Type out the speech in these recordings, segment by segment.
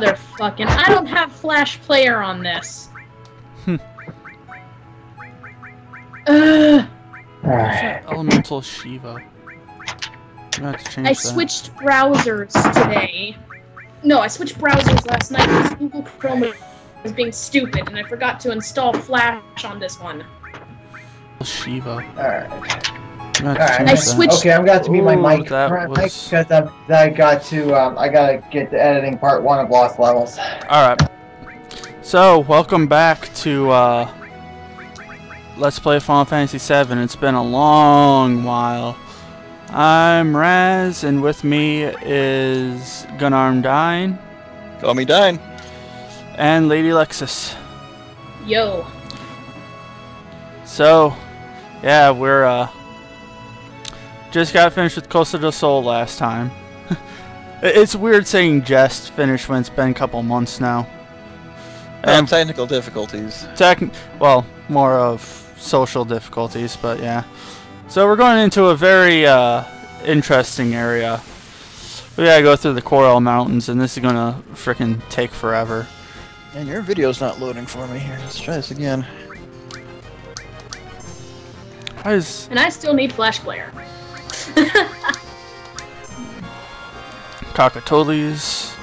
Motherfucking. I don't have Flash Player on this. Hmm. Ugh. Elemental Shiva. You have I that. switched browsers today. No, I switched browsers last night because Google Chrome was being stupid, and I forgot to install Flash on this one. Shiva. Alright. You have to Alright. I switched- Okay, I'm got to be my mic that mic was- because I'm, I got to um, I gotta get the editing part one of Lost Levels. Alright. So, welcome back to uh, Let's Play Final Fantasy VII. It's been a long while. I'm Raz, and with me is Gunarm Dyne Call me Dyne. and Lady Lexis. Yo. So, yeah, we're uh, just got finished with Costa del Sol last time. It's weird saying just finished when it's been a couple months now. Um, And technical difficulties. tech, well, more of social difficulties, but yeah. So we're going into a very uh, interesting area. We gotta go through the Corel Mountains, and this is gonna frickin' take forever. And your video's not loading for me here. Let's try this again. Why is And I still need Flash Player. Cokatolis?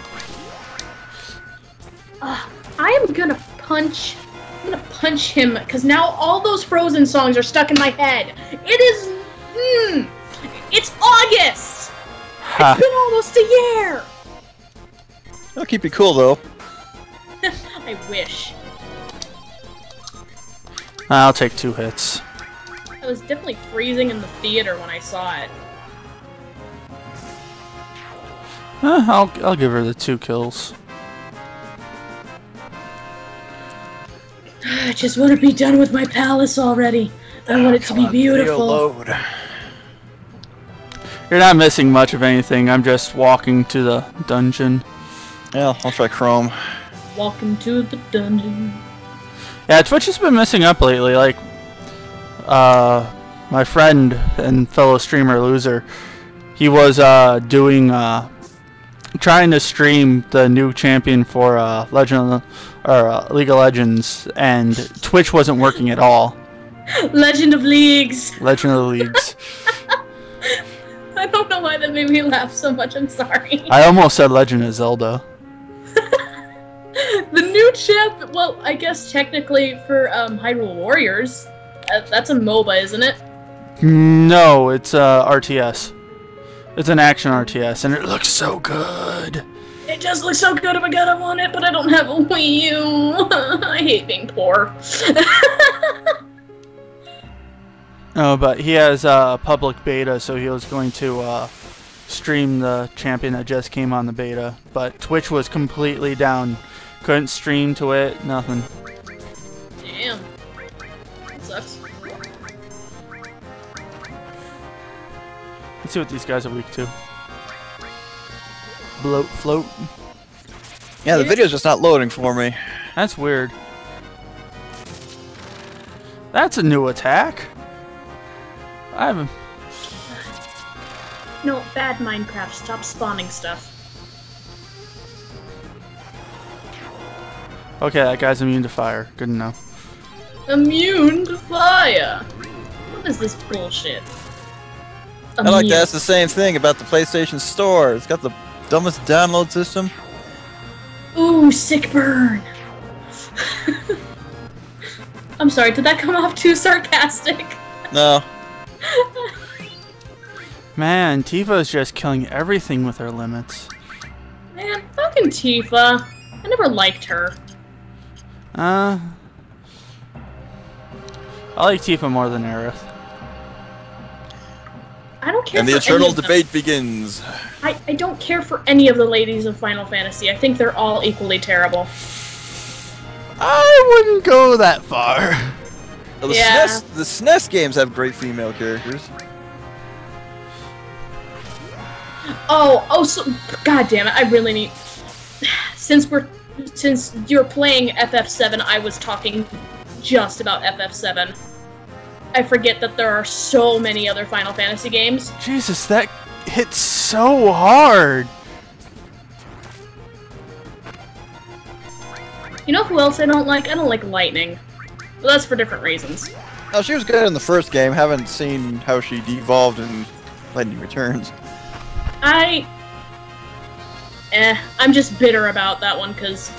I am gonna punch. I'm gonna punch him because now all those Frozen songs are stuck in my head. It is. Hmm. It's August. Ha! It's been almost a year. That'll keep you cool though. I wish. I'll take two hits. I was definitely freezing in the theater when I saw it. Eh, I'll I'll give her the two kills. I just want to be done with my palace already. I want it to be beautiful. load. You're not missing much of anything. I'm just walking to the dungeon. Yeah, I'll try Chrome. Welcome to the dungeon. Yeah, Twitch has been messing up lately. Like, uh, my friend and fellow streamer Loser, he was uh doing uh trying to stream the new champion for uh Legend of or uh, League of Legends, and Twitch wasn't working at all. Legend of Leagues. Legend of the Leagues. I don't know why that made me laugh so much. I'm sorry. I almost said Legend of Zelda. the new champ. Well, I guess technically for um, Hyrule Warriors, that's a MOBA, isn't it? No, it's uh RTS. It's an action RTS, and it looks so good. It just looks so good. Oh my god, I want it, but I don't have a Wii U. I hate being poor. No, but he has a uh, public beta, so he was going to uh, stream the champion that just came on the beta. But Twitch was completely down. Couldn't stream to it, nothing. Damn. Let's see what these guys are weak to. Bloatfloat. Yeah, the video's just not loading for me. That's weird. That's a new attack. I haven't. No, bad Minecraft. Stop spawning stuff. Okay, that guy's immune to fire. Good enough. Immune to fire. What is this bullshit? I like Immune. to ask the same thing about the PlayStation Store. It's got the dumbest download system. Ooh, sick burn. I'm sorry, did that come off too sarcastic? No. Man, Tifa is just killing everything with her limits. Man, fucking Tifa. I never liked her. Uh, I like Tifa more than Aerith. I don't care And the for eternal any of them. debate begins. I, I don't care for any of the ladies of Final Fantasy. I think they're all equally terrible. I wouldn't go that far. Well, the, Yeah. SNES, the SNES games have great female characters. Oh, oh, so God damn it! I really need. Since we're since you're playing FF7, I was talking just about FF7. I forget that there are so many other Final Fantasy games. Jesus, that hits so hard. You know who else I don't like? I don't like Lightning. But that's for different reasons. Oh, she was good in the first game. Haven't seen how she devolved in Lightning Returns. I. Eh, I'm just bitter about that one because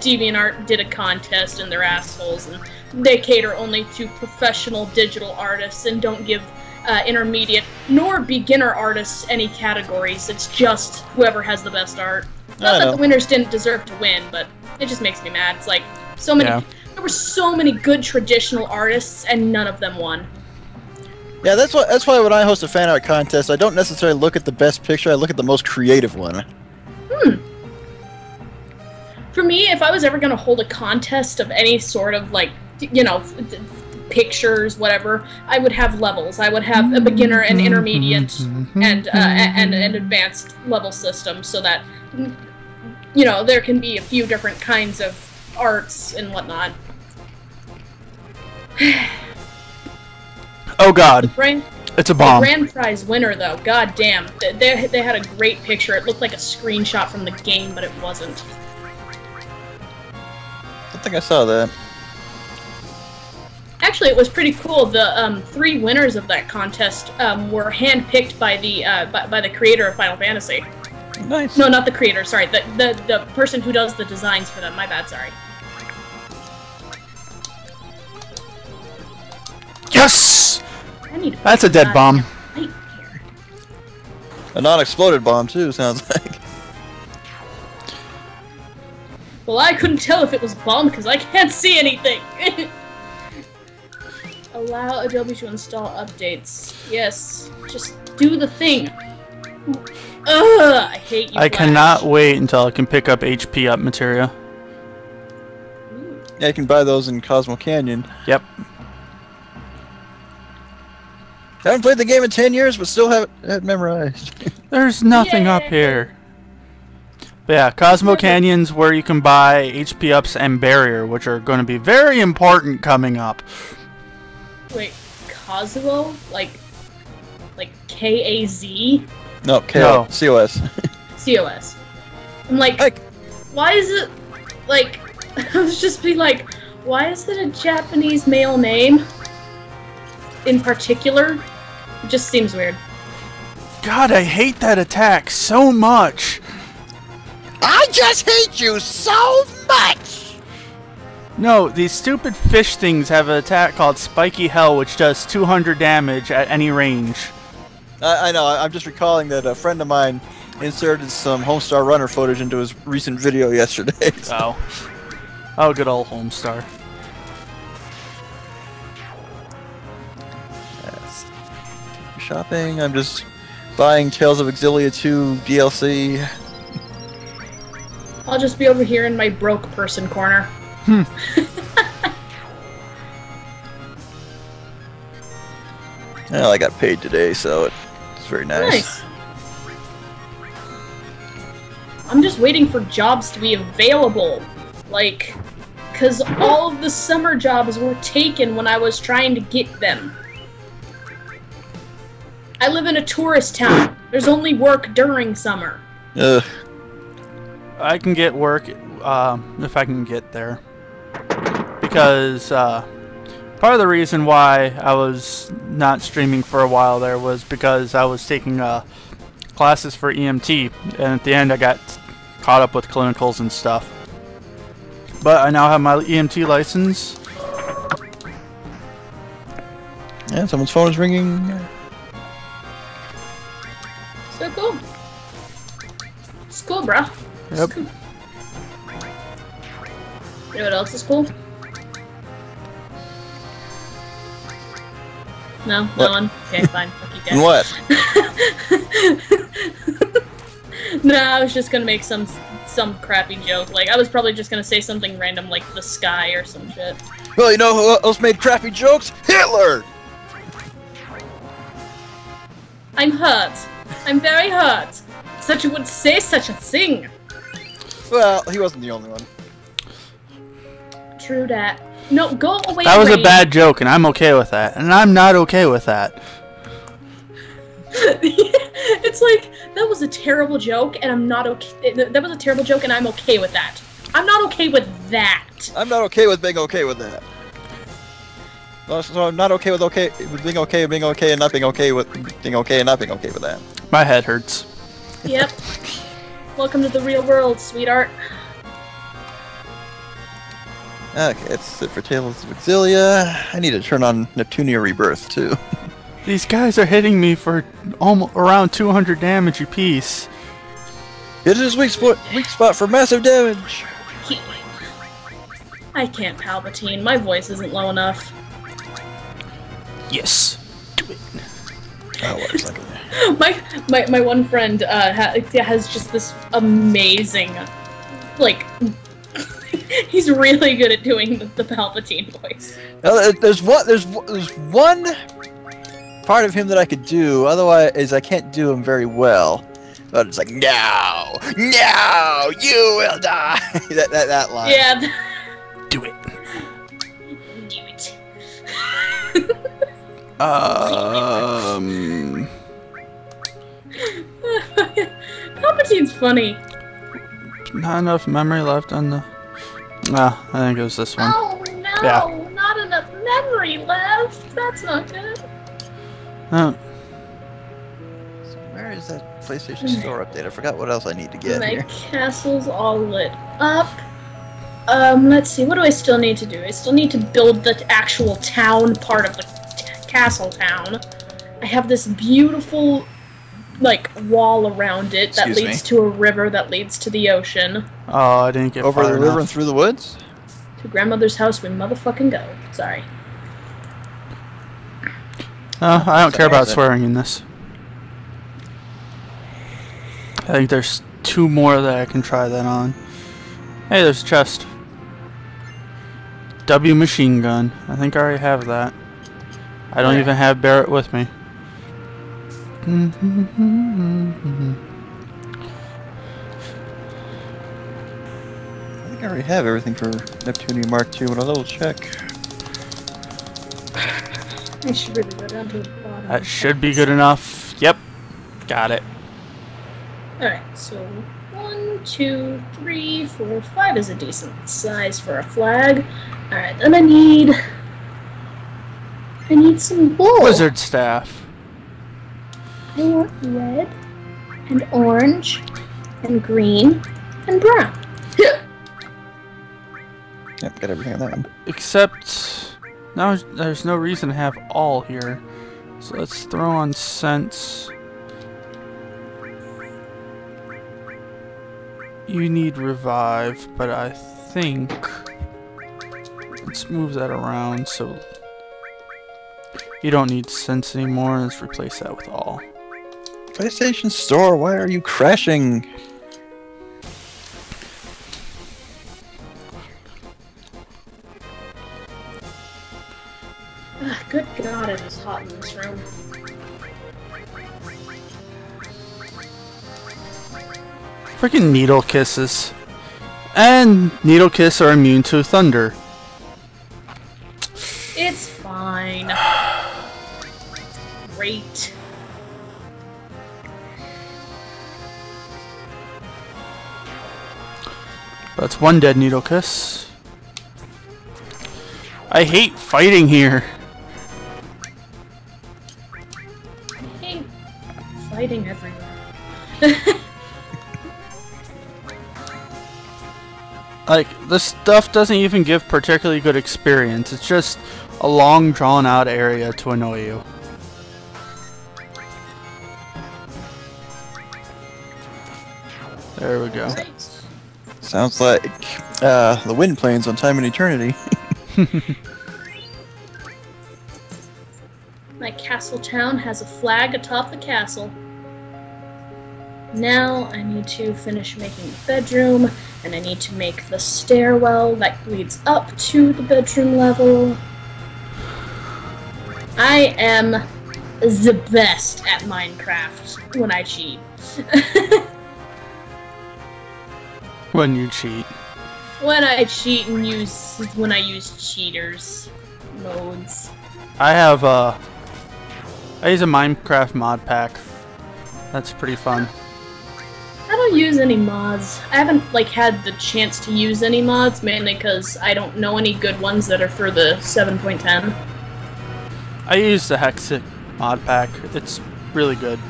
DeviantArt did a contest and they're assholes and they cater only to professional digital artists and don't give uh, intermediate nor beginner artists any categories. It's just whoever has the best art. Not that the winners didn't deserve to win, but it just makes me mad. It's like so many. Yeah. There were so many good traditional artists and none of them won. Yeah, that's why. That's why when I host a fan art contest, I don't necessarily look at the best picture. I look at the most creative one. For me, if I was ever going to hold a contest of any sort of like, you know, f- d- pictures, whatever, I would have levels. I would have a beginner and intermediate and uh, and an advanced level system, so that you know there can be a few different kinds of arts and whatnot. Oh god, Grand, it's a the bomb. grand prize winner, though, god damn, th- they they had a great picture. It looked like a screenshot from the game, but it wasn't. I think I saw that. Actually, it was pretty cool. The um, three winners of that contest um, were handpicked by the uh, by, by the creator of Final Fantasy. Nice. No, not the creator. Sorry, the, the the person who does the designs for them. My bad. Sorry. Yes! I need. To That's a dead bomb. light here. A non-exploded bomb too. Sounds like. Well, I couldn't tell if it was bomb because I can't see anything. Allow Adobe to install updates. Yes, just do the thing. Ugh, I hate you. I Flash. cannot wait until I can pick up HP up materia. Yeah, you can buy those in Cosmo Canyon. Yep. Haven't played the game in ten years, but still have it, memorized. There's nothing up here. But yeah, Cosmo Canyon's where you can buy HP ups and barrier, which are going to be very important coming up. Wait, Cosmo? Like, like K A Z no, KO, No. COS. C O S. I'm like, Like- why is it like? I was just be like, why is it a Japanese male name? In particular, it just seems weird. God, I hate that attack so much. I just hate you so much. No, these stupid fish things have an attack called Spiky Hell, which does 200 damage at any range. I, I know. I- I'm just recalling that a friend of mine inserted some Homestar Runner footage into his recent video yesterday. Oh. Oh, good old Homestar. Yes. Shopping. I'm just buying Tales of Xillia 2 DLC. I'll just be over here in my broke person corner. Hmm. Well, I got paid today, so it's very nice. Nice. I'm just waiting for jobs to be available. Like, because all of the summer jobs were taken when I was trying to get them. I live in a tourist town. There's only work during summer. Ugh. I can get work um, if I can get there. Because uh, part of the reason why I was not streaming for a while there was because I was taking uh, classes for EMT, and at the end I got caught up with clinicals and stuff. But I now have my EMT license. Yeah, someone's phone is ringing. Yep. You know what else is cool? No, What? no one. Okay, fine. Fuck you And guys. what? no, I was just gonna make some some crappy joke. Like I was probably just gonna say something random like the sky or some shit. Well, you know who else made crappy jokes? Hitler! I'm hurt. I'm very hurt. Such would say such a thing. Well, he wasn't the only one. True that. No, go away. That was a bad joke, and I'm okay with that. And I'm not okay with that. it's like that was a terrible joke, and I'm not okay. That was a terrible joke, and I'm okay with that. I'm not okay with that. I'm not okay with being okay with that. So I'm not okay with okay with being okay with being okay and not being okay with being okay and not being okay with that. My head hurts. Yep. Welcome to the real world, sweetheart. Okay, that's it for Tales of Xillia. I need to turn on Neptunia Rebirth too. These guys are hitting me for almost around 200 damage apiece. It is weak spot weak spot for massive damage. I can't Palpatine. My voice isn't low enough. Yes. Do it. Oh, what a second. my my my one friend uh, ha- has just this amazing, like, he's really good at doing the, the Palpatine voice. Now, there- there's one. There's there's one part of him that I could do. Otherwise, I can't do him very well. But it's like, no, no, you will die. that, that that line. Yeah. Do it. Do it. Um. Palpatine's funny. Not enough memory left on the. Ah, I think it was this one. Oh no! Yeah. Not enough memory left. That's not good. Oh, Where is that PlayStation Store update? I forgot what else I need to get My here. castle's all lit up. Um, let's see. What do I still need to do? I still need to build the actual town part of the t- castle town. I have this beautiful, like, wall around it that Excuse leads me? to a river that leads to the ocean. oh, I didn't get Over far the river and through the woods. To grandmother's house we motherfucking go. Sorry. Oh, I don't care about swearing in this. I think there's two more that I can try that on. Hey, there's a chest. W machine gun. I think I already have that. I don't Yeah. even have Barrett with me. I think I already have everything for Neptunia Mark II, but I'll double check. I should really go down to the bottom. That should be good enough. Yep. Got it. Alright, so one, two, three, four, five is a decent size for a flag. Alright, then I need. I need some wool. Wizard staff. I want red, and orange, and green, and brown. Yep, got everything on that one. Except now there's no reason to have all here. So let's throw on sense. You need revive, but I think let's move that around so you don't need sense anymore. Let's replace that with all. PlayStation Store, why are you crashing? Ugh, good God, it is hot in this room. Freaking needle kisses. And needle kiss are immune to thunder. That's one dead needle kiss. I hate fighting here. I hate fighting everywhere. Like, this stuff doesn't even give particularly good experience. It's just a long, drawn out area to annoy you. There we go. Sounds like uh, the Wind planes on Time and Eternity. My castle town has a flag atop the castle. Now I need to finish making the bedroom, and I need to make the stairwell that leads up to the bedroom level. I am the best at Minecraft when I cheat. When you cheat. when I cheat and use when I use cheaters modes. I have, uh... I use a Minecraft mod pack. That's pretty fun. I do don't use any mods. I haven't like had the chance to use any mods mainly because I don't know any good ones that are for the 7.10. I use the Hexxit mod pack. It's really good.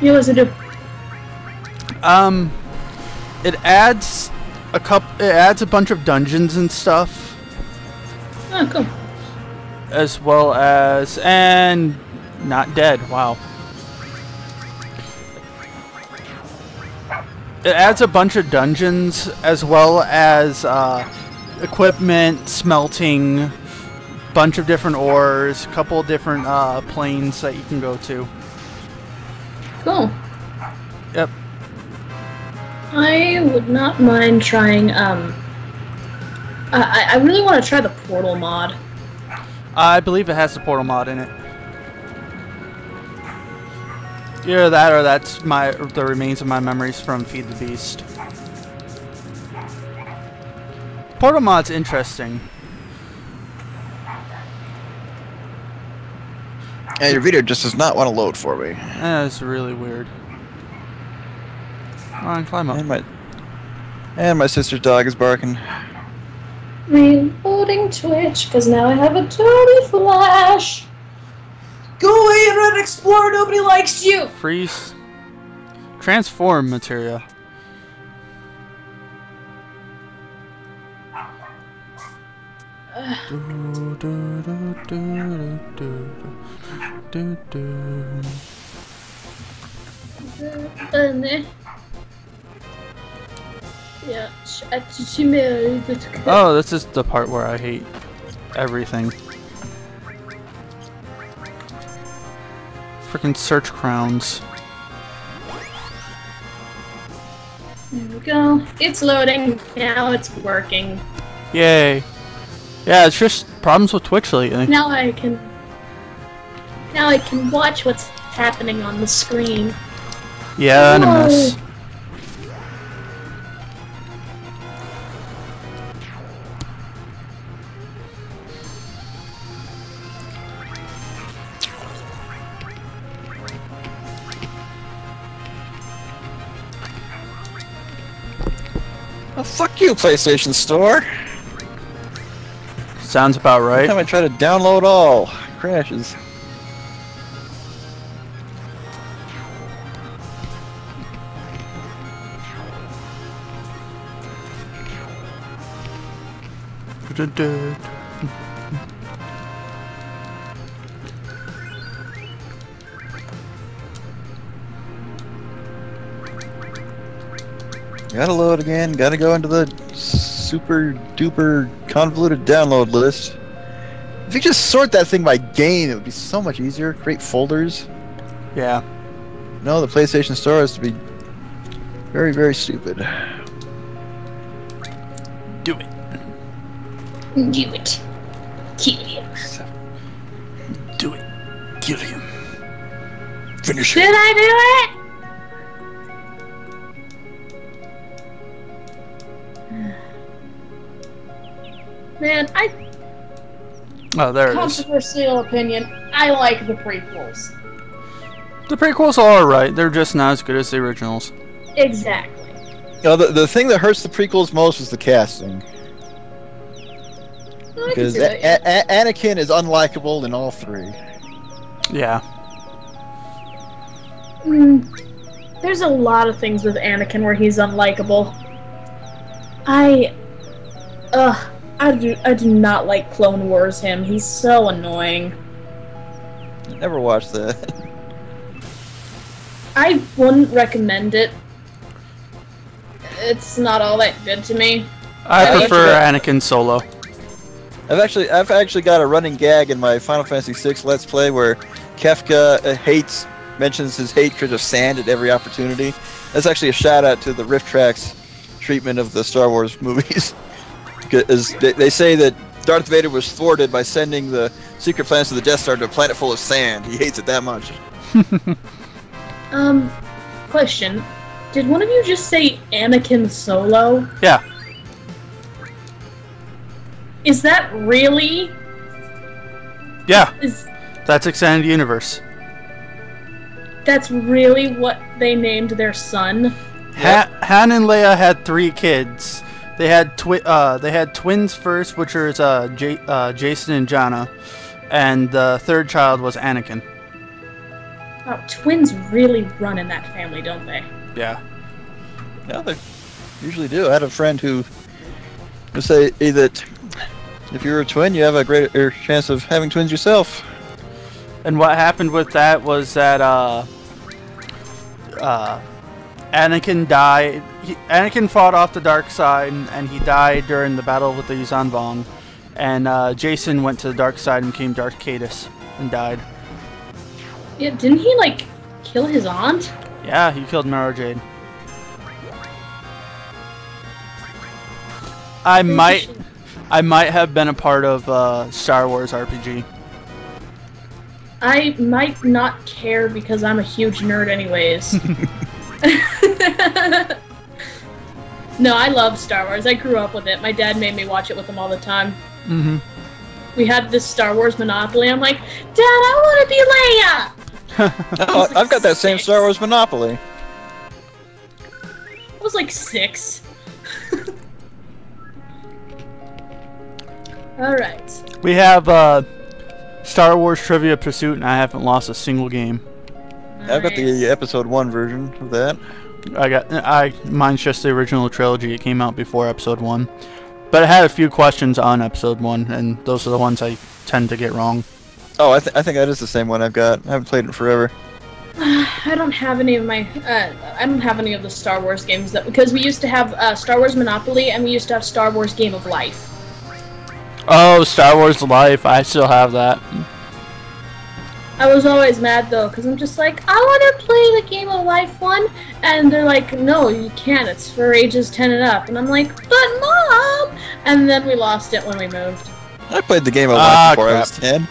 Yeah, what's it do? Um, it adds a cup. It adds a bunch of dungeons and stuff, Oh, cool. as well as and not dead. Wow. It adds a bunch of dungeons as well as uh, equipment, smelting, bunch of different ores, a couple different uh, planes that you can go to. Cool. Yep. I would not mind trying. Um, I I really want to try the portal mod. I believe it has the portal mod in it. Either that or that's my the remains of my memories from Feed the Beast. Portal mod's interesting. And your video just does not want to load for me. That's really weird. Come on, climb up. And my and my sister's dog is barking. Reloading Twitch because now I have a dirty flash. Go away and run explore. Nobody likes you. Freeze. Transform materia. Do, do, do, do, do, do, do, do. Yeah. Uh, uh, oh, this is the part where I hate everything. Freaking search crowns. There we go. It's loading. Now it's working. Yay. Yeah, it's just problems with Twitch lately. Now I can. Now I can watch what's happening on the screen. Yeah, and a mess. You, PlayStation Store. Sounds about right. Every right. time I try to download all, crashes. Gotta load again. Gotta go into the super duper convoluted download list. If you just sort that thing by game, it would be so much easier. Create folders. Yeah. No, the PlayStation Store has to be very, very stupid. Do it. Do it. Kill you. Do it. Kill him. Finish it. Did I do it? Oh, there it is. controversial opinion. I like the prequels. The prequels are alright. They're just not as good as the originals. Exactly. You know, the, the thing that hurts the prequels most is the casting. I Because see a- that, yeah. A- A- Anakin is unlikable in all three. Yeah. Mm, there's a lot of things with Anakin where he's unlikable. I, ugh, I do, I do not like Clone Wars him. He's so annoying. Never watched that. I wouldn't recommend it. It's not all that good to me. I Yeah, prefer Anakin Solo. I've actually I've actually got a running gag in my Final Fantasy VI Let's Play where Kefka uh, hates mentions his hatred of sand at every opportunity. That's actually a shout out to the RiffTrax treatment of the Star Wars movies. Because they, they say that Darth Vader was thwarted by sending the secret plans to the Death Star to a planet full of sand. He hates it that much. Um, question. Did one of you just say Anakin Solo? Yeah. Is that really? Yeah. Is That's Extended Universe. That's really what they named their son. Ha- Han and Leia had three kids. They had twi- uh, they had twins first, which was uh, J- uh, Jacen and Jaina, and the third child was Anakin. Wow, twins really run in that family, don't they? Yeah. Yeah, they usually do. I had a friend who would say that if you're a twin, you have a greater chance of having twins yourself. And what happened with that was that uh, uh, Anakin died. He, Anakin fought off the dark side, and, he died during the battle with the Yuuzhan Vong. And uh, Jacen went to the dark side and became Darth Caedus and died. Yeah, didn't he like kill his aunt? Yeah, he killed Mara Jade. I might, I might have been a part of uh, Star Wars RPG. I might not care because I'm a huge nerd, anyways. no, I love Star Wars. I grew up with it. My dad made me watch it with him all the time. Mm-hmm. We had this Star Wars Monopoly. I'm like, Dad, I want to be Leia. Oh, I've got that same Star Wars Monopoly. I was like six. all right. We have uh, Star Wars Trivia Pursuit, and I haven't lost a single game. I've got the episode one version of that. I got, I mine's just the original trilogy. It came out before Episode One, but I had a few questions on Episode One, and those are the ones I tend to get wrong. Oh, I, th- I think that is the same one I've got. I haven't played it in forever. I don't have any of my. Uh, I don't have any of the Star Wars games that because we used to have uh, Star Wars Monopoly and we used to have Star Wars Game of Life. Oh, Star Wars Life! I still have that. I was always mad though because I'm just like I want to play the Game of Life one, and they're like, no, you can't. It's for ages ten and up, and I'm like, but mom. And then we lost it when we moved. I played the game of Ah, life before I crap. was ten.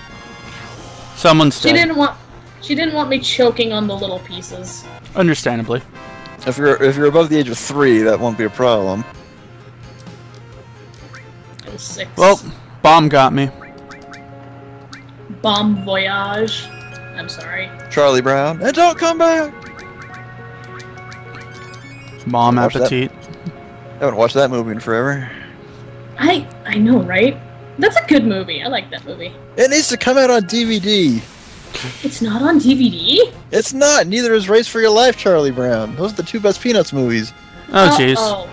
Someone's She dead. didn't want. She didn't want me choking on the little pieces. Understandably. If you're if you're above the age of three, that won't be a problem. Six. Well, bomb got me. bomb voyage. I'm sorry. Charlie Brown, and don't come back. Mom Watch that. appetite. Haven't watched that movie in forever. I I know, right? That's a good movie. I like that movie. It needs to come out on DVD. It's not on DVD. It's not. Neither is Race for Your Life, Charlie Brown. Those are the two best Peanuts movies. Oh, jeez. Oh.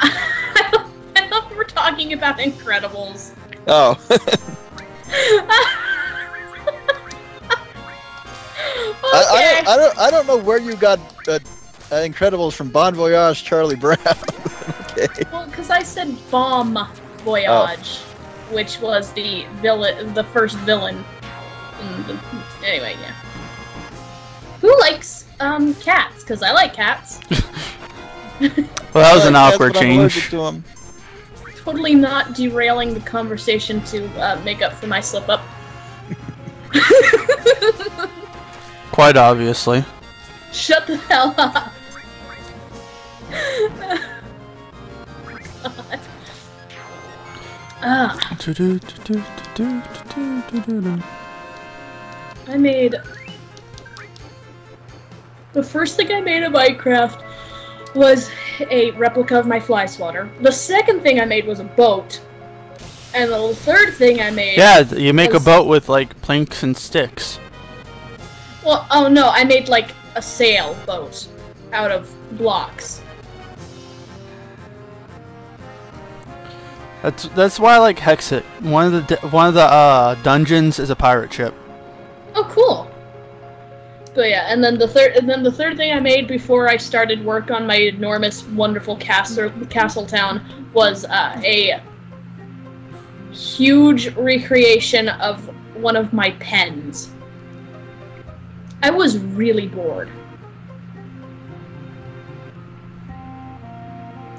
I thought- I thought we were talking about Incredibles. Oh, okay. I, I, don't, I don't. I don't know where you got uh, uh, Incredibles from Bon Voyage, Charlie Brown. okay. Well, because I said Bomb Voyage, Oh. which was the villain, the first villain. The, anyway, yeah. Who likes um cats? Because I like cats. Well, that was an That's awkward what I'm allergic change. to 'em. totally not derailing the conversation to uh, make up for my slip up. Quite obviously. Shut the hell up. Ah, I made. The first thing I made of Minecraft was a replica of my fly swatter. The second thing I made was a boat. And the third thing I made. Yeah, you make a boat with like planks and sticks. Well, oh no, I made like a sailboat out of blocks. That's that's why I like Hexxit. One of the one of the uh, dungeons is a pirate ship. Oh, cool. But yeah, and then the third, and then the third thing I made before I started work on my enormous, wonderful castle castle town was uh, a huge recreation of one of my pens. I was really bored.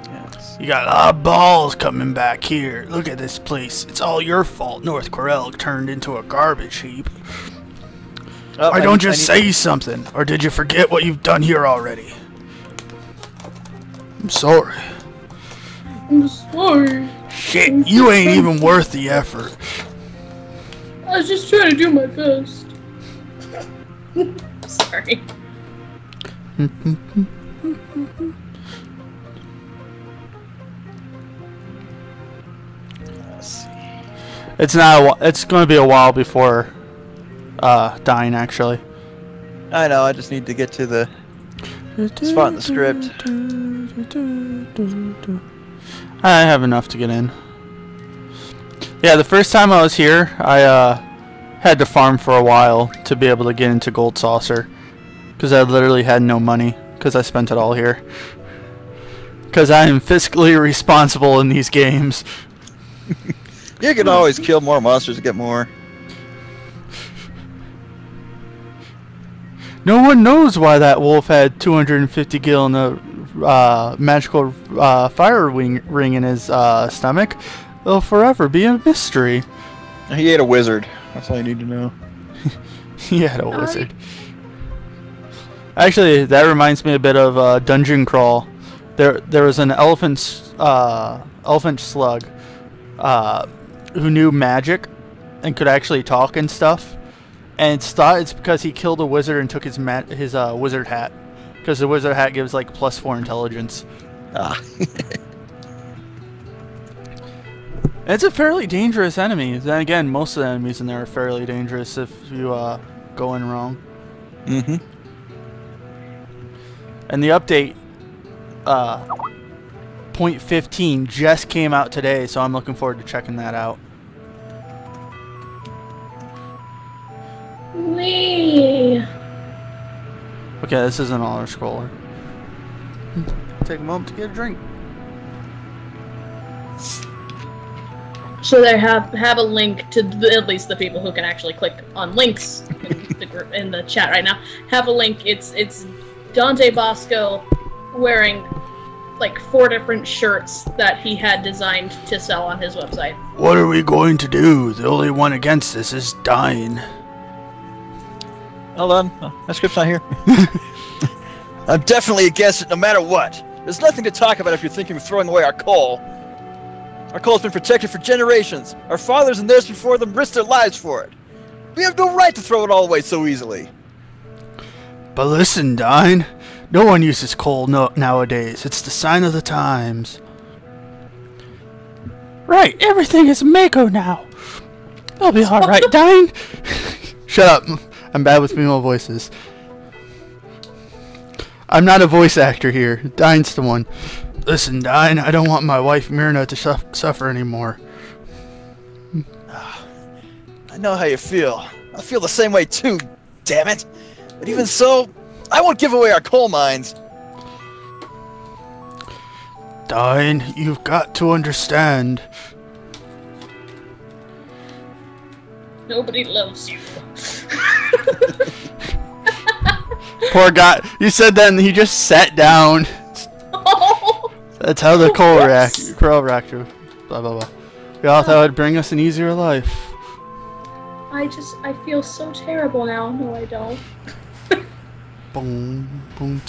Yes. You got a lot of balls coming back here. Look at this place. It's all your fault. North Corel turned into a garbage heap. Oh, Why I don't need- you I need- say something? Or did you forget what you've done here already? I'm sorry. I'm sorry. Shit, you ain't even worth the effort. I was just trying to do my best. Sorry. Let's. It's not. A, it's going to be a while before uh, dying. Actually. I know. I just need to get to the spot in the script. I have enough to get in. Yeah, the first time I was here, I uh, had to farm for a while to be able to get into Gold Saucer. Because I literally had no money. Because I spent it all here. Because I am fiscally responsible in these games. You can always kill more monsters to get more. No one knows why that wolf had 250 gil in a uh, magical uh, fire wing ring in his uh, stomach. It'll forever be a mystery. He ate a wizard. That's all you need to know. he had a wizard. Actually, that reminds me a bit of uh, Dungeon Crawl. There, there was an elephant, uh, elephant slug, uh, who knew magic, and could actually talk and stuff. And it's thought it's because he killed a wizard and took his ma- his uh, wizard hat, because the wizard hat gives like plus four intelligence. Ah. And It's a fairly dangerous enemy. Then again, most of the enemies in there are fairly dangerous if you uh, go in wrong. mm-hmm. And the update, uh, point 15 just came out today, so I'm looking forward to checking that out. Wee. Okay, this is an auto scroller. Take a moment to get a drink. So they have have a link to the, at least the people who can actually click on links in the group in the chat right now. Have a link. It's it's Dante Bosco wearing like four different shirts that he had designed to sell on his website. What are we going to do? The only one against this is dying. Hold on. Oh, my script's not here. I'm definitely against it no matter what. There's nothing to talk about if you're thinking of throwing away our coal. Our coal's been protected for generations. Our fathers and theirs before them risked their lives for it. We have no right to throw it all away so easily. But listen, Dyne. No one uses coal no- nowadays. It's the sign of the times. Right, everything is Mako now. I'll be alright, Dyne. Shut up. I'm bad with female voices. I'm not a voice actor here. Dyne's the one. Listen, Dyne, I don't want my wife Myrna to suff- suffer anymore. Ah, I know how you feel. I feel the same way too, damn it. But even so, I won't give away our coal mines. Dyne, you've got to understand. Nobody loves you. Poor guy. You said that and he just sat down. Oh. That's how the coal react. Coal reactor. Blah blah blah. We all thought it would bring us an easier life. I just I feel so terrible now. No, I don't. Boom, boom.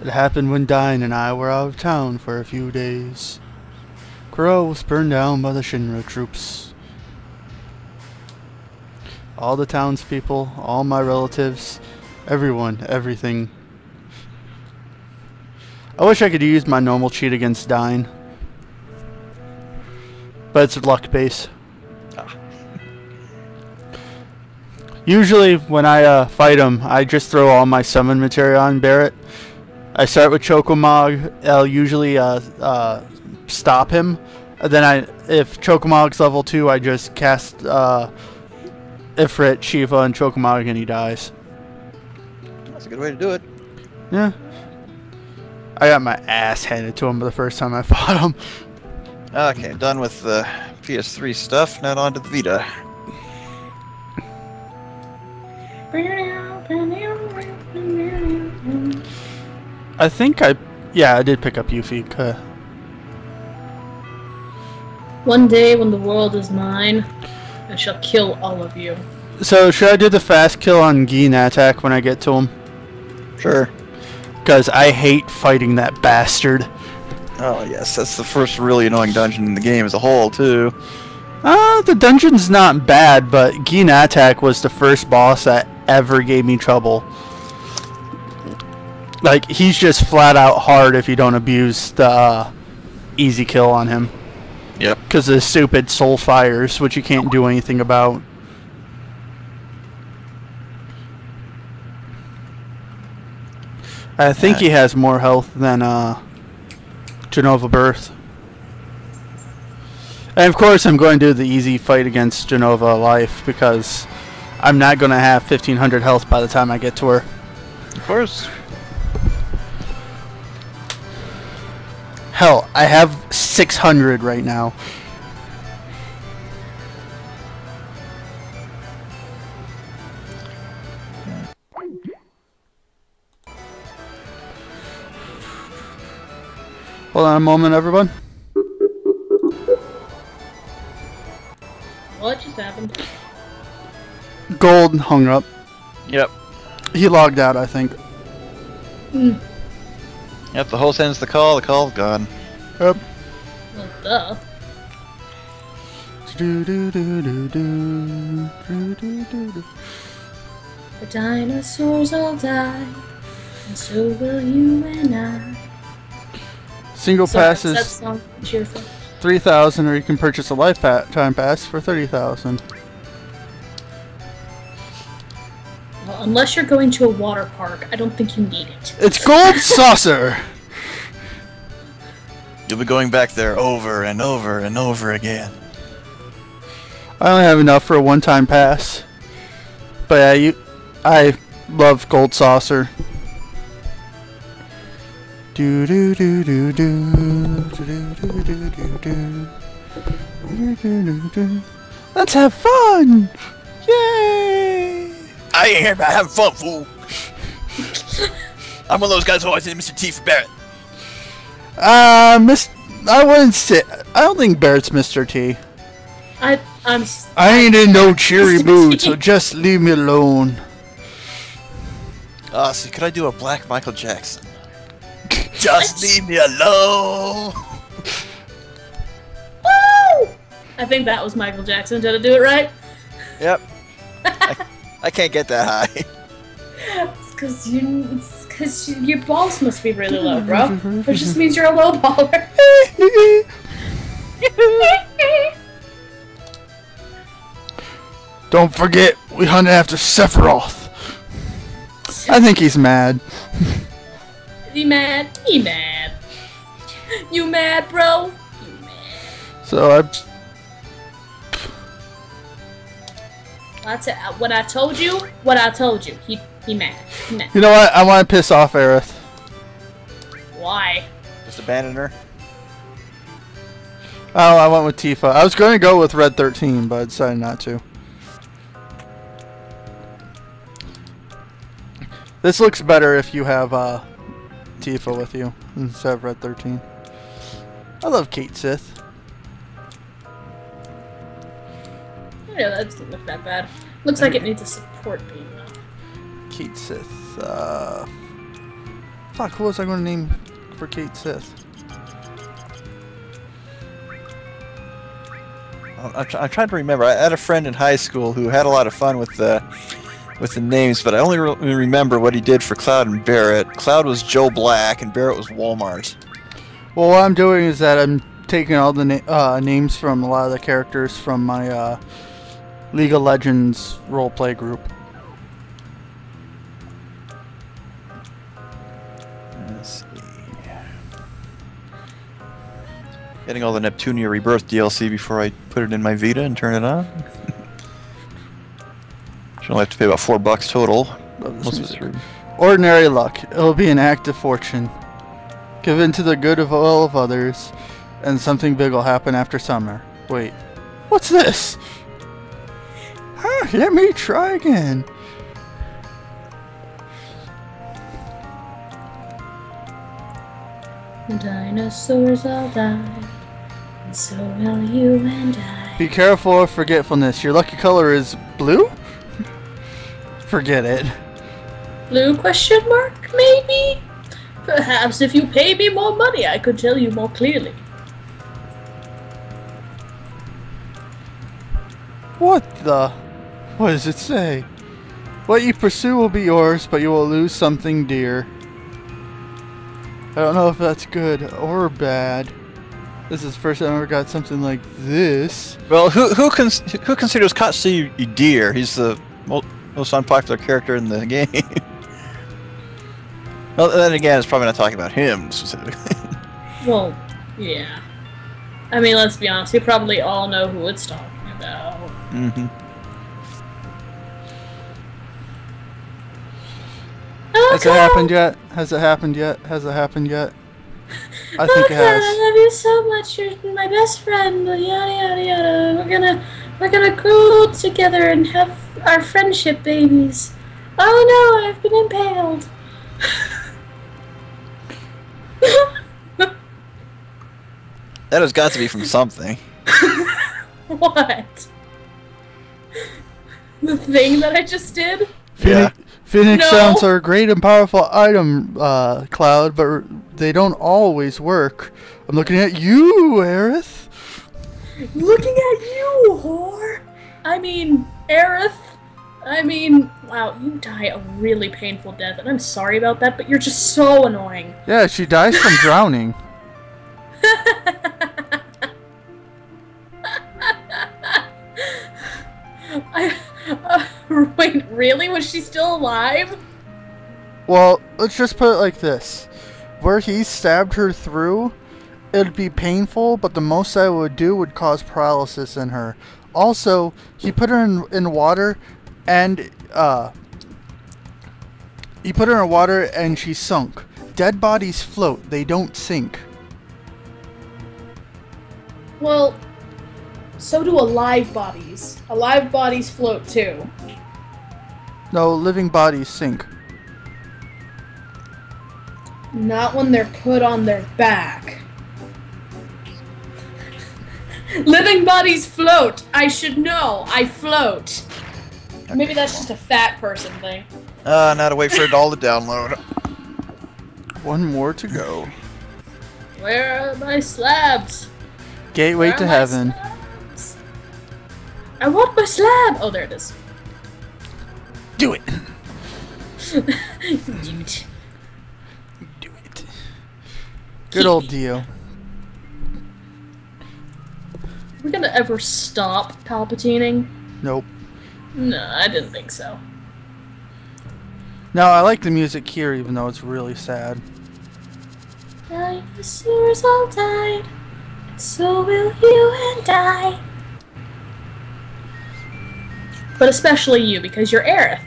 It happened when Dyne and I were out of town for a few days. Corel was burned down by the Shinra troops. All the townspeople, all my relatives, everyone, everything. I wish I could use my normal cheat against Dyne. But it's a luck base. Usually, when I uh, fight him, I just throw all my summon material on Barrett. I start with Chocomog. I'll usually uh, uh, stop him. And then, I, if Chocomog's level 2, I just cast uh, Ifrit, Shiva, and Chocomog, and he dies. That's a good way to do it. Yeah. I got my ass handed to him the first time I fought him. Okay, done with the PS3 stuff. Now on to the Vita. I think I, yeah, I did pick up Yuffie. Uh, One day when the world is mine, I shall kill all of you. so should I do the fast kill on Gi Nattak when I get to him? Sure. Because I hate fighting that bastard. Oh yes, that's the first really annoying dungeon in the game as a whole too. Uh, the dungeon's not bad, but Gi Nattak was the first boss that ever gave me trouble. like he's just flat out hard if you don't abuse the uh, easy kill on him Yep. because of the stupid soul fires, which you can't do anything about. I think he has more health than uh, Jenova Birth. And of course, I'm going to do the easy fight against Jenova Life because I'm not going to have 1500 health by the time I get to her. Of course. Hell, I have 600 right now. Hold on a moment, everyone. What just happened? Gold hung up. Yep. He logged out, I think. Hmm. Yep. The host ends the call. The call's gone. Yep. Well, duh. The dinosaurs all die, and so will you and I. Single Sorry, pass that is song cheerful. 3000 or you can purchase a lifetime pass for 30000 Well, unless you're going to a water park, I don't think you need it. It's Gold Saucer! You'll be going back there over and over and over again. I only have enough for a one-time pass. But yeah, you, I love Gold Saucer. Do do do do do do do do do do. Let's have fun! Yay! I ain't here about having fun, fool. I'm one of those guys who always need Mr. T for Barrett. Uh, Miss, I wouldn't say. I don't think Barrett's Mr. T. I, I'm. I ain't in no cheery mood, so just leave me alone. Uh, so could I do a black Michael Jackson? Just leave me alone. Woo! I think that was Michael Jackson. Did I do it right? Yep. I, I can't get that high. It's because you. Because you, your balls must be really low, bro. Which just means you're a low baller. Don't forget, we hunted after Sephiroth. I think he's mad. He mad? He mad. You mad, bro? You mad. So I, That's it. What I told you. What I told you. He he mad. He mad. you know what? I want to piss off Aerith. Why? Just abandon her. Oh, I went with Tifa. I was going to go with Red 13, but I decided not to. This looks better if you have uh, Tifa with you instead of Red 13. I love Cait Sith. Yeah, that doesn't look that bad. Looks like it needs a support beam though. Cait Sith. Uh, fuck, who was I going to name for Cait Sith? I'm, I'm, I'm trying to remember. I had a friend in high school who had a lot of fun with the with the names, but I only re- remember what he did for Cloud and Barrett. Cloud was Joe Black, and Barrett was Walmart. Well, what I'm doing is that I'm taking all the na- uh, names from a lot of the characters from my uh, League of Legends roleplay group. Getting all the Neptunia Rebirth DLC before I put it in my Vita and turn it on. Should only have to pay about four bucks total. Most of music. Ordinary luck. It'll be an act of fortune. Given to the good of all of others, and something big will happen after summer. Wait, what's this? Huh, let me try again. The dinosaurs all died, and so will you and I. Be careful of forgetfulness. Your lucky color is blue? Forget it. Blue question mark, maybe? Perhaps if you pay me more money, I could tell you more clearly. What the? What does it say? What you pursue will be yours, but you will lose something dear. I don't know if that's good or bad. This is the first time I ever got something like this. Well, who who cons- who considers Katsu dear? He's the mo- most unpopular character in the game. well, then again, it's probably not talking about him specifically. Well, yeah. I mean, let's be honest. We probably all know who it's talking about. hmm Has it happened yet? Has it happened yet? Has it happened yet? I think it Oh, God, I love you so much. You're my best friend. Yada yada yada. We're gonna we're gonna grow together and have our friendship babies. Oh no, I've been impaled. That has got to be from something. what? The thing that I just did? Yeah. Phoenix, Phoenix No. sounds are a great and powerful item, uh, Cloud, but r- they don't always work. I'm looking at you, Aerith. Looking at you, whore. I mean, Aerith. I mean, wow, you die a really painful death, and I'm sorry about that, but you're just so annoying. Yeah, she dies from drowning. I, uh, wait, really? Was she still alive? Well, let's just put it like this. Where he stabbed her through, it'd be painful, but the most I would do would cause paralysis in her. Also, he put her in, in water and uh he put her in water and she sunk. Dead bodies float, they don't sink. Well, so do alive bodies. Alive bodies float too. No, living bodies sink. Not when they're put on their back. Living bodies float. I should know. I float. Maybe that's just a fat person thing. Uh, now to wait for it all to download. One more to go. Where are my slabs? Gateway Where to heaven. slabs? I want my slab. Oh, there it is. Do it. Dude. Do it. Good old Dio. We're gonna ever stop palpatining? Nope. No, I didn't think so. No, I like the music here, even though it's really sad. Dinosaurs all died, and so will you and I. But especially you, because you're Aerith.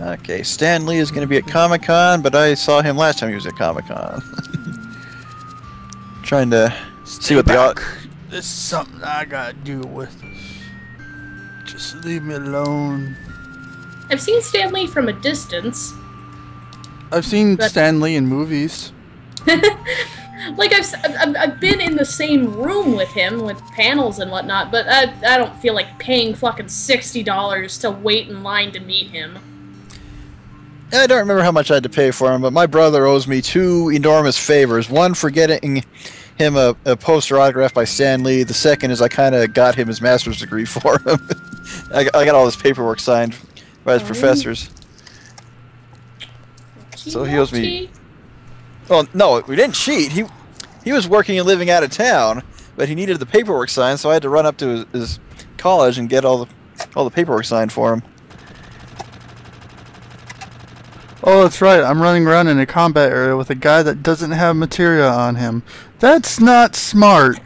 Okay, Stan Lee is going to be at Comic Con, but I saw him last time he was at Comic Con. Trying to see what the au- This is something I gotta deal with. Just leave me alone. I've seen Stan Lee from a distance. I've seen But- Stan Lee in movies. like I've, s- I've, I've been in the same room with him with panels and whatnot, but I, I don't feel like paying fucking sixty dollars to wait in line to meet him. Eh, I don't remember how much I had to pay for him, but my brother owes me two enormous favors. One for getting him a, a poster autographed by Stan Lee. The second is I kind of got him his master's degree for him. I, got- I got all this paperwork signed by his Oh. professors. So he owes me- Well, oh, no, we didn't cheat. He he was working and living out of town, but he needed the paperwork signed, so I had to run up to his, his college and get all the all the paperwork signed for him. Oh, that's right. I'm running around in a combat area with a guy that doesn't have materia on him. That's not smart.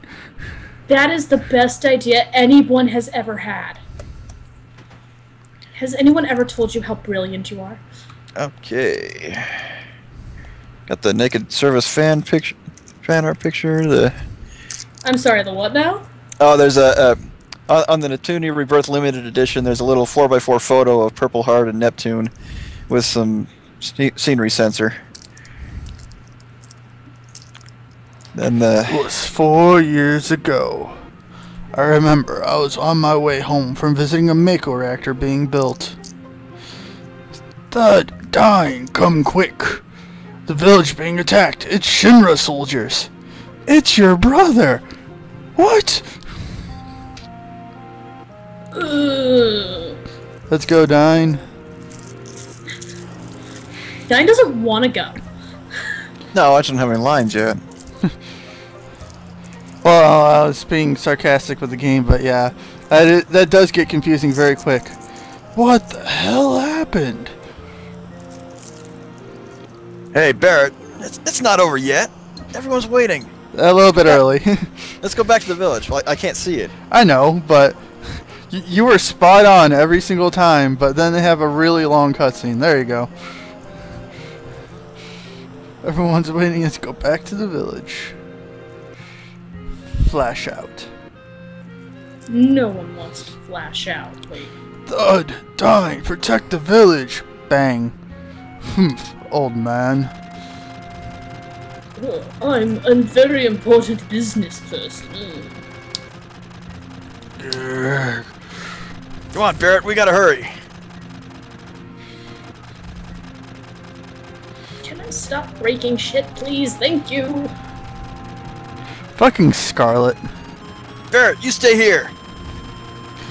That is the best idea anyone has ever had. Has anyone ever told you how brilliant you are? Okay. Got the naked service fan picture, fan art picture. The I'm sorry, the what now? oh, there's a, a on, on the Neptunia Rebirth limited edition. There's a little four x four photo of Purple Heart and Neptune, with some sce- scenery sensor. Then the It was four years ago. I remember I was on my way home from visiting a Mako reactor being built. Thud, Dyne, come quick. The village being attacked. It's Shinra soldiers. It's your brother. What? Let's go, Dyne. Dyne doesn't want to go. No, I don't have any lines yet. Well, I was being sarcastic with the game, but yeah, that that does get confusing very quick. What the hell happened? Hey, Barrett, it's, it's not over yet. Everyone's waiting. A little bit early. Let's go back to the village. Well, I, I can't see it. I know, but y- you were spot on every single time. But then they have a really long cutscene. There you go. Everyone's waiting. Let's go back to the village. Flash out. No one wants to flash out. Wait. Thud, Dyne, protect the village. Bang. Humph, old man. Oh, I'm a very important business person. Mm. Come on, Barrett, we gotta hurry. Stop breaking shit, please? Thank you. Fucking Scarlet. Barrett, you stay here.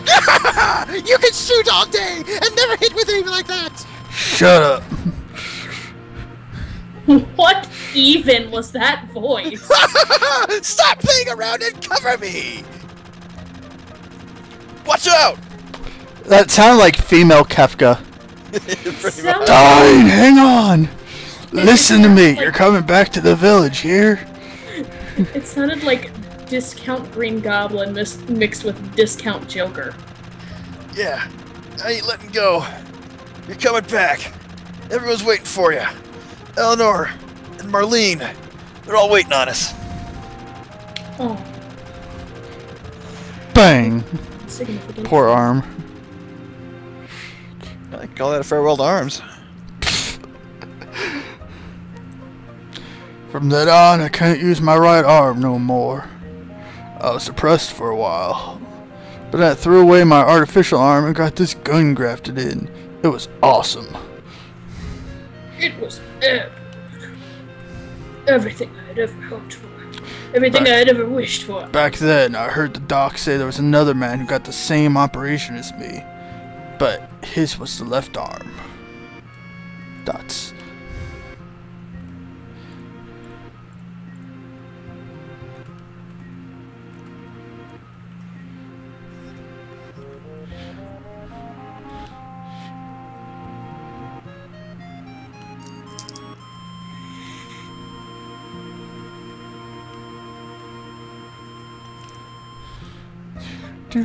You can shoot all day and never hit with anything like that! Shut up. What even was that voice? Stop playing around and cover me! Watch out! That sounded like female Kefka. Dyne, hang on. Listen to me. like- You're coming back to the village here. It sounded like discount Green Goblin mis- mixed with discount Joker. Yeah, I ain't letting go. You're coming back. Everyone's waiting for you. Eleanor and Marlene, they're all waiting on us. Oh, Bang. Poor arm. I call that a farewell to arms. From that on, I can't use my right arm no more. I was suppressed for a while. But I threw away my artificial arm and got this gun grafted in. It was awesome. It was epic. Everything I had ever hoped for. Everything Right. I had ever wished for. Back then, I heard the doc say there was another man who got the same operation as me. But his was the left arm. Dots. Do,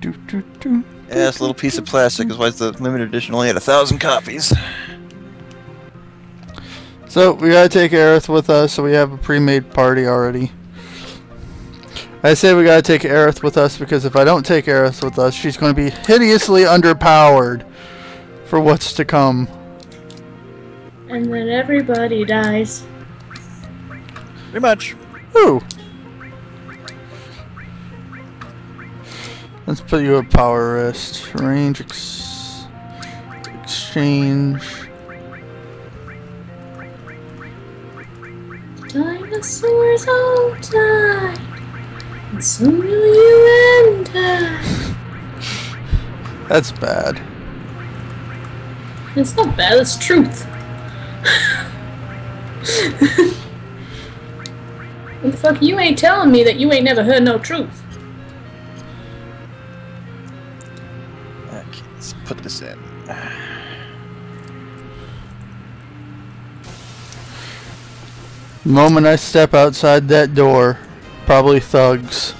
do, do, do. Yeah, this little piece of plastic is why it's the limited edition only had a thousand copies. So we gotta take Aerith with us, so we have a pre-made party already. I say we gotta take Aerith with us because if I don't take Aerith with us, she's gonna be hideously underpowered for what's to come. And then everybody dies. Pretty much. Ooh. Let's put you at power rest. Range ex- exchange. Dinosaurs all died. And so will you and I. That's bad. It's not bad, it's truth. What the fuck, you ain't telling me that you ain't never heard no truth. Put this in. The moment I step outside that door, probably thugs.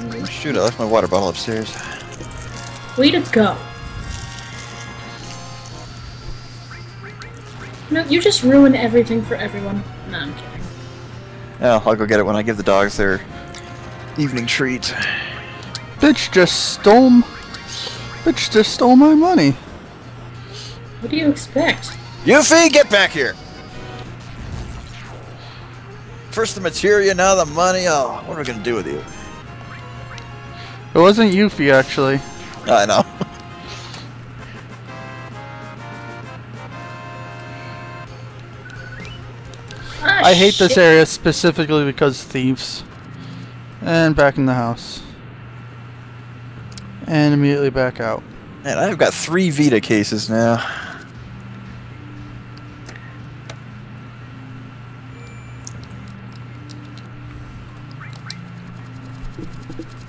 Oh, shoot, I left my water bottle upstairs. Way to go. No, you just ruin everything for everyone. No, I'm kidding. Yeah, I'll go get it when I give the dogs their evening treat. Bitch just stole. Bitch just stole my money. What do you expect? Yuffie, get back here! First the materia, now the money. Oh, what are we gonna do with you? It wasn't Yuffie actually. I know. I hate this area specifically because thieves. And back in the house. And immediately back out. And I've got three Vita cases now.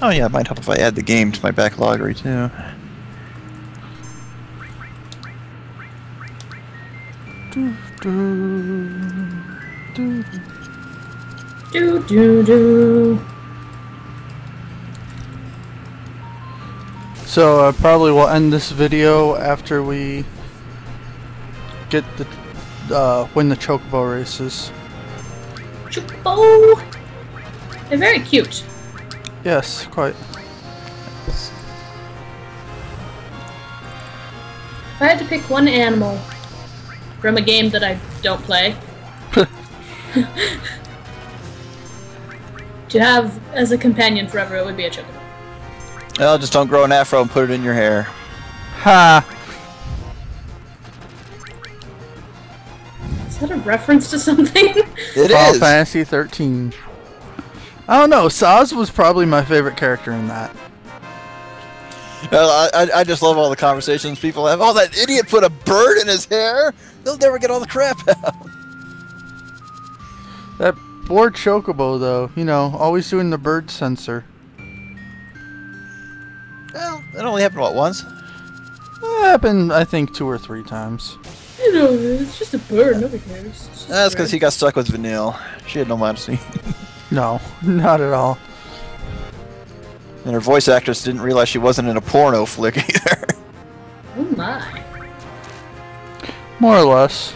Oh yeah, it might help if I add the game to my backloggery too. Do do do. do do. So I probably will end this video after we get the uh, win the chocobo races. Chocobo. They're very cute. Yes, quite. If I had to pick one animal from a game that I don't play to have as a companion forever, it would be a chocobo. Well, just don't grow an afro and put it in your hair. Ha! Is that a reference to something? It Final is. Fantasy 13. I don't know. Sazh was probably my favorite character in that. Well, I, I, I just love all the conversations people have. Oh, that idiot put a bird in his hair. They'll never get all the crap out. That poor chocobo, though. You know, always doing the bird sensor. Well, it only happened what once. It happened, I think, two or three times. you know, it's just a bird. Nobody cares. It's just a That's because he got stuck with Vanille. She had no modesty. No, not at all. And her voice actress didn't realize she wasn't in a porno flick either. Oh my. More or less.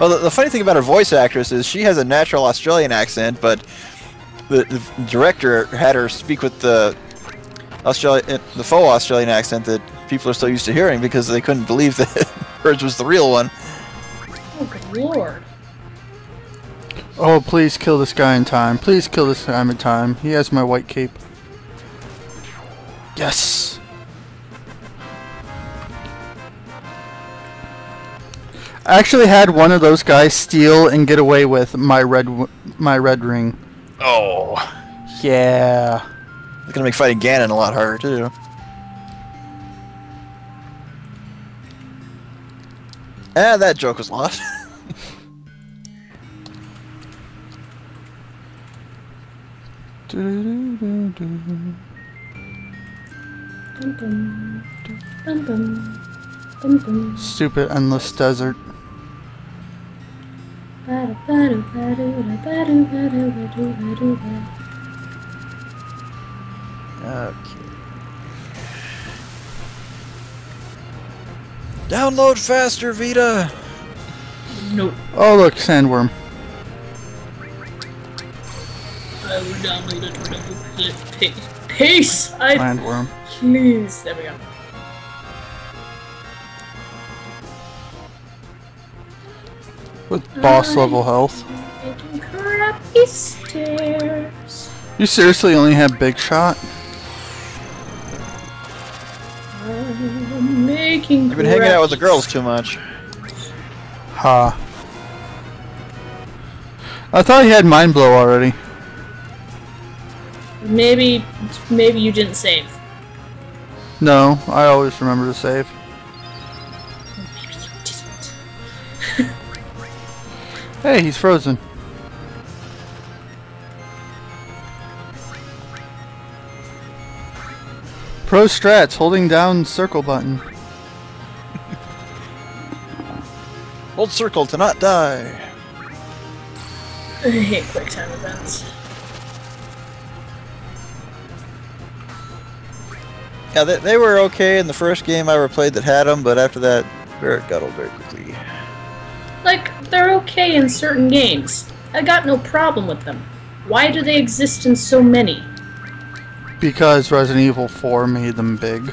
Well, the, the funny thing about her voice actress is she has a natural Australian accent, but the, the director had her speak with the Australia, eh, the faux Australian accent that people are still used to hearing because they couldn't believe that hers was the real one. Oh good lord. Oh, please kill this guy in time. Please kill this guy in time. He has my white cape. Yes! I actually had one of those guys steal and get away with my red w- my red ring. Oh, Yeah. it's gonna make fighting Ganon a lot harder too. Ah, that joke was lost. Stupid endless desert. Okay. Download faster, Vita. Nope. Oh, look, sandworm. I will download it whenever pace. Pace! I Landworm. please. There we go. With boss level health. Making crappy stairs. You seriously only have big shot? I'm making I've been hanging out with the girls too much. Ha. I thought he had mind blow already. Maybe, maybe you didn't save. No, I always remember to save. Hey, he's frozen. Pro strats, holding down circle button. Hold circle to not die. I hate quick time events. Yeah, they, they were okay in the first game I ever played that had them, but after that, Barrett got old very quickly. Like, they're okay in certain games. I got no problem with them. Why do they exist in so many? Because Resident Evil 4 made them big.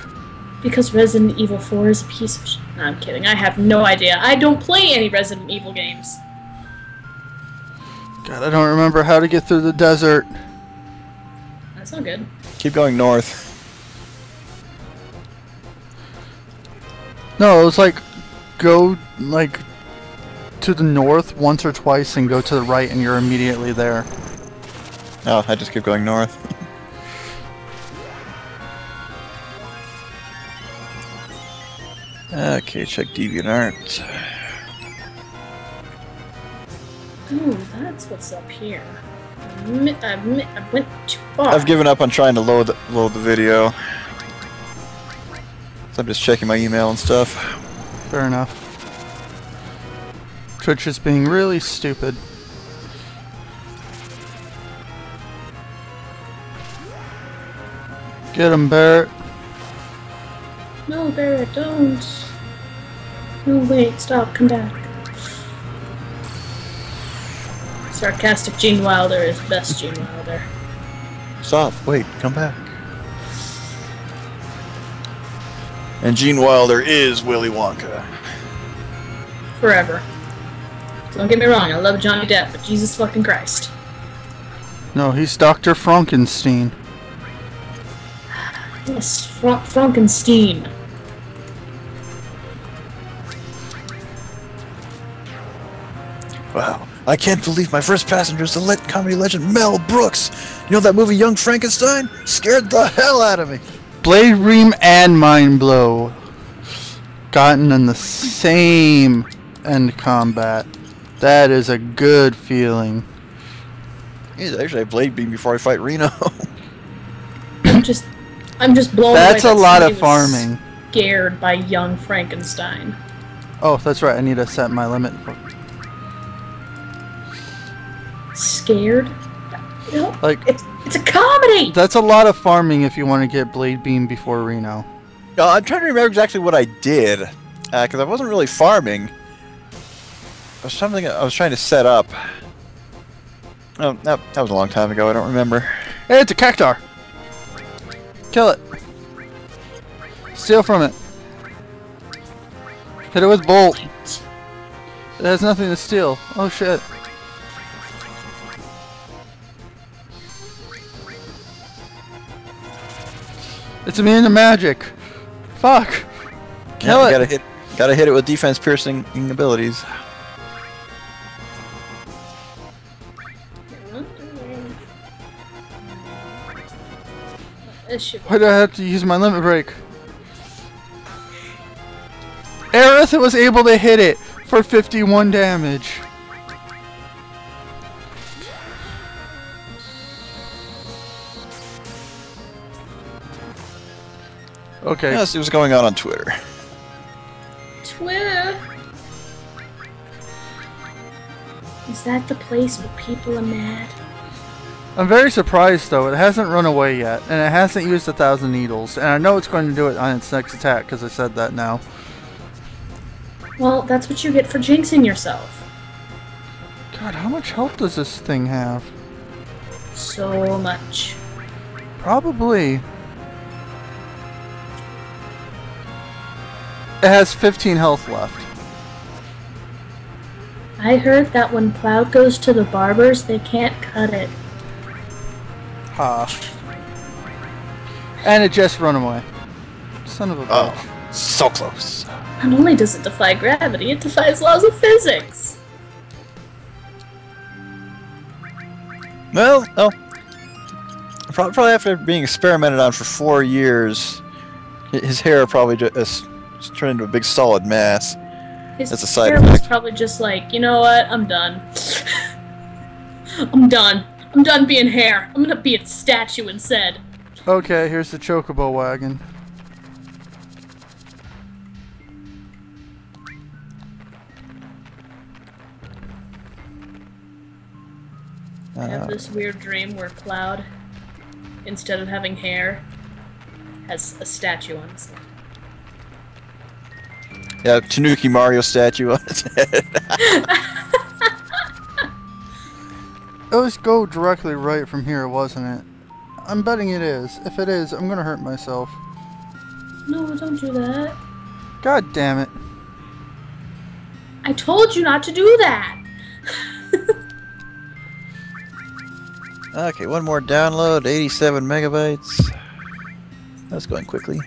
Because Resident Evil 4 is a piece of sh- no, I'm kidding. I have no idea. I don't play any Resident Evil games. God, I don't remember how to get through the desert. That's not good. Keep going north. No, it was like go like to the north once or twice and go to the right and you're immediately there. Oh, I just keep going north. okay, check DeviantArt. Ooh, that's what's up here. I mi- I mi- I went too far. I've given up on trying to load the, load the video. So I'm just checking my email and stuff. Fair enough. Twitch is being really stupid. Get him, Barrett. No, Barrett, don't. No, wait, stop, come back. Sarcastic Gene Wilder is best Gene Wilder. Stop. Wait. Come back. And Gene Wilder is Willy Wonka. Forever. Don't get me wrong, I love Johnny Depp, but Jesus fucking Christ. No, he's Dr. Frankenstein. Yes, Fra- Frankenstein. Wow. I can't believe my first passenger is the lit comedy legend Mel Brooks. You know that movie Young Frankenstein? Scared the hell out of me. Blade Beam and Mind Blow. Gotten in the same end combat. That is a good feeling. He's actually a blade beam before I fight Reno. I'm just, I'm just blown That's away a that lot of farming. Scared by young Frankenstein. Oh, that's right. I need to set my limit. Scared? You know, Like, it's, it's a comedy. that's a lot of farming if you want to get Blade Beam before Reno. no, I'm trying to remember exactly what I did. Uh, because I wasn't really farming. Was something I was trying to set up. Oh, that, that was a long time ago. I don't remember. Hey, it's a Cactuar. Kill it. Steal from it. Hit it with bolt. It has nothing to steal. Oh shit. It's immune to magic. Fuck. Kill Yeah, it. Gotta hit, gotta hit it with defense piercing abilities. This should Why do I have to use my limit break? Aerith was able to hit it for 51 damage. Okay. Yes, it was going on on Twitter. Twitter. Is that the place where people are mad? I'm very surprised though. It hasn't run away yet, and it hasn't used a thousand needles. And I know it's going to do it on its next attack because I said that now. Well, that's what you get for jinxing yourself. God, how much health does this thing have? So much. Probably. It has 15 health left. I heard that when Cloud goes to the barbers, they can't cut it. Ha. And it just run away. Son of a oh, bitch. Oh, so close. Not only does it defy gravity, it defies laws of physics. Well, oh. Probably after being experimented on for four years, his hair probably just turned into a big solid mass. His That's a side hair was effect. probably just like, you know what? I'm done. I'm done. I'm done being hair. I'm gonna be a statue instead. Okay, here's the chocobo wagon. I have Uh, this weird dream where Cloud, instead of having hair, has a statue on his head. yeah, Tanuki Mario statue on his head. It was go directly right from here, wasn't it? I'm betting it is. If it is, I'm gonna hurt myself. No, don't do that. God damn it. I told you not to do that. okay, one more download, 87 megabytes. That's going quickly.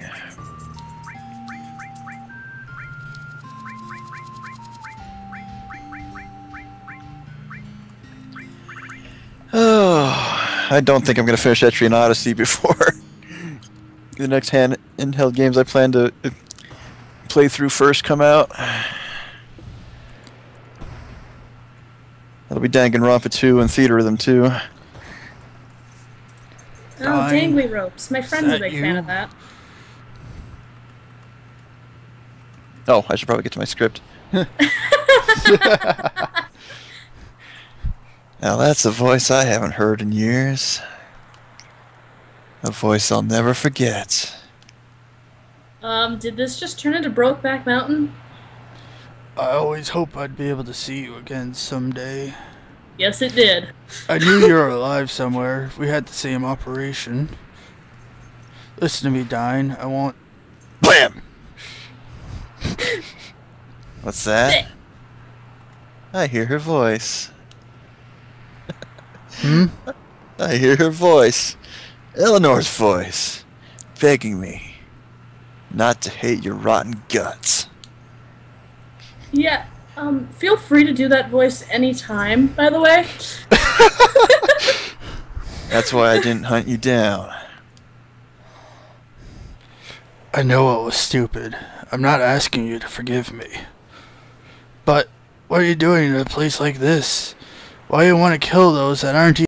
I don't think I'm gonna finish Etrian Odyssey before the next hand handheld games I plan to uh, play through first come out. That'll be Danganronpa 2 and Theatrhythm 2. Oh, dangly ropes. My friend's a that big fan of that. Oh, I should probably get to my script. now that's a voice I haven't heard in years. A voice I'll never forget. Um, did this just turn into Brokeback Mountain? I always hope I'd be able to see you again someday. Yes, it did. I knew you were alive somewhere. We had the same operation. Listen to me, Dyne. I want. Blam! What's that? I hear her voice. Hmm? I hear her voice. Eleanor's voice. Begging me not to hate your rotten guts. Yeah, um, feel free to do that voice anytime, by the way. That's why I didn't hunt you down. I know it was stupid. I'm not asking you to forgive me. But what are you doing in a place like this? Why you want to kill those that aren't